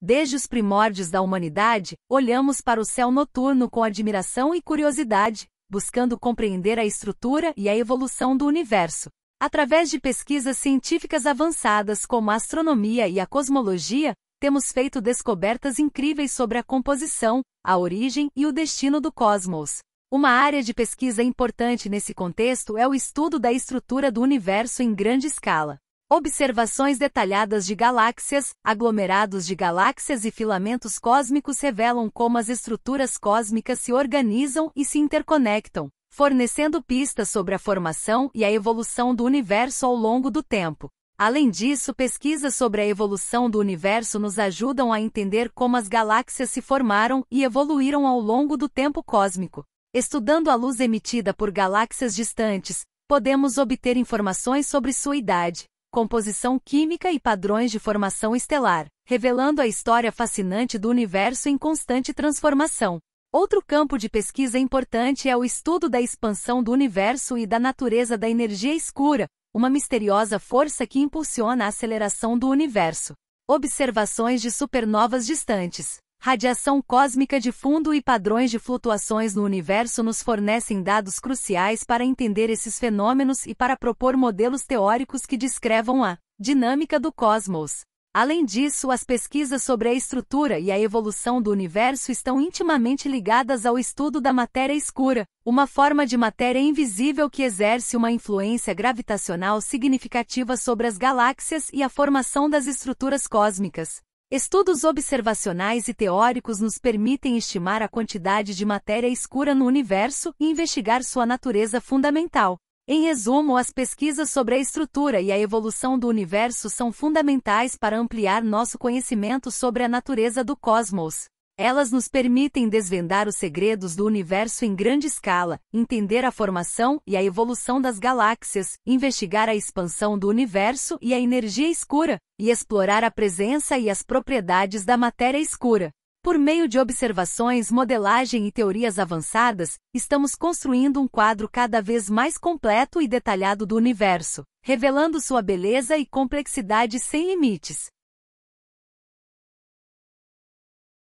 Desde os primórdios da humanidade, olhamos para o céu noturno com admiração e curiosidade, buscando compreender a estrutura e a evolução do universo. Através de pesquisas científicas avançadas como a astronomia e a cosmologia, temos feito descobertas incríveis sobre a composição, a origem e o destino do cosmos. Uma área de pesquisa importante nesse contexto é o estudo da estrutura do universo em grande escala. Observações detalhadas de galáxias, aglomerados de galáxias e filamentos cósmicos revelam como as estruturas cósmicas se organizam e se interconectam, fornecendo pistas sobre a formação e a evolução do universo ao longo do tempo. Além disso, pesquisas sobre a evolução do universo nos ajudam a entender como as galáxias se formaram e evoluíram ao longo do tempo cósmico. Estudando a luz emitida por galáxias distantes, podemos obter informações sobre sua idade, composição química e padrões de formação estelar, revelando a história fascinante do universo em constante transformação. Outro campo de pesquisa importante é o estudo da expansão do universo e da natureza da energia escura, uma misteriosa força que impulsiona a aceleração do universo. Observações de supernovas distantes. Radiação cósmica de fundo e padrões de flutuações no universo nos fornecem dados cruciais para entender esses fenômenos e para propor modelos teóricos que descrevam a dinâmica do cosmos. Além disso, as pesquisas sobre a estrutura e a evolução do universo estão intimamente ligadas ao estudo da matéria escura, uma forma de matéria invisível que exerce uma influência gravitacional significativa sobre as galáxias e a formação das estruturas cósmicas. Estudos observacionais e teóricos nos permitem estimar a quantidade de matéria escura no universo e investigar sua natureza fundamental. Em resumo, as pesquisas sobre a estrutura e a evolução do universo são fundamentais para ampliar nosso conhecimento sobre a natureza do cosmos. Elas nos permitem desvendar os segredos do universo em grande escala, entender a formação e a evolução das galáxias, investigar a expansão do universo e a energia escura, e explorar a presença e as propriedades da matéria escura. Por meio de observações, modelagem e teorias avançadas, estamos construindo um quadro cada vez mais completo e detalhado do universo, revelando sua beleza e complexidade sem limites.